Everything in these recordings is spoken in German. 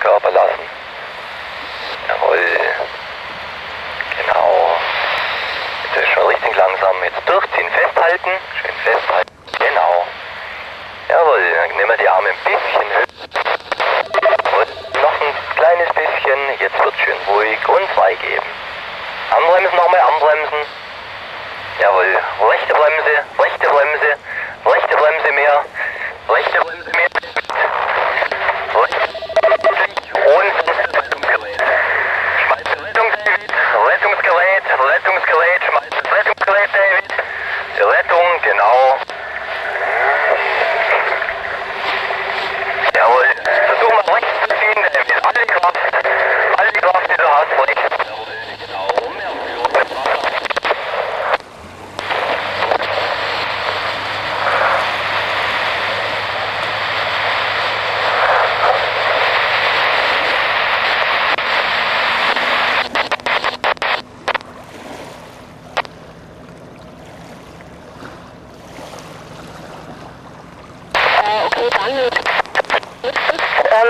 Körper lassen. Jawohl. Genau. Jetzt ist schon richtig langsam. Jetzt durchziehen, festhalten. Schön festhalten. Genau. Jawohl, dann nehmen wir die Arme ein bisschen höher. Und noch ein kleines bisschen. Jetzt wird schön ruhig und freigeben. Anbremsen nochmal, anbremsen. Jawohl, rechte Bremse, rechte Bremse, rechte Bremse mehr, rechte Bremse mehr. Und schmeißt Rettungsgerät, Rettungsgerät, Rettungsgerät, schmeißt das Rettungsgerät, David. Rettung, genau. Dann ähm,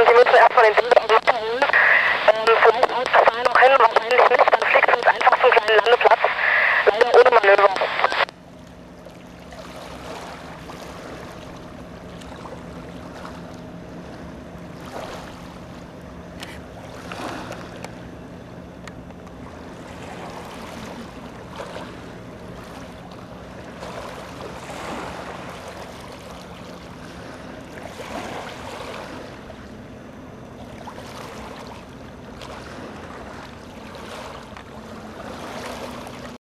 Sie müssen erstmal den Bild